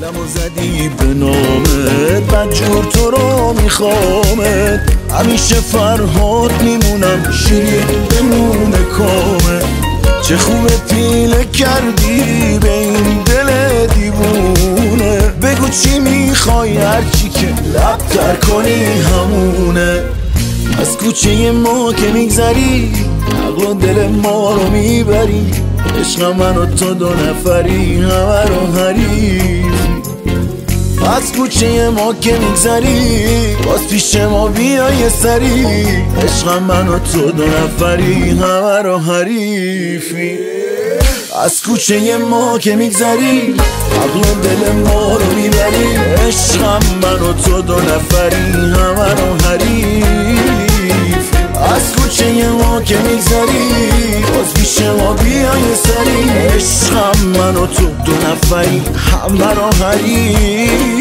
دلمو زدی به نامت بدجور تو رو میخوامت. همیشه فرهاد میمونم شیرین بمونه کامه. چه خوبه پیله کردی به این دل دیوونه. بگو چی می‌خوای هرچی که لب تر کنی همونه. از کوچه ما که میگذری عقل و دل ما رو می‌بری. عشق من و تو دو نفری همه رو حریف از کوچه ما که میگذری باز پیش ما بیا یه سری. عشق من و تو دو نفری همه رو حریفی. از کوچه ما که میگذری عقل و دل ما رو می‌بری. عشقم من و تو دو نفری همه رو حریف از کوچه ما که میگذری باز پیش ما بیا یه سری. عشقم من و تو دو نفری همه رو حریف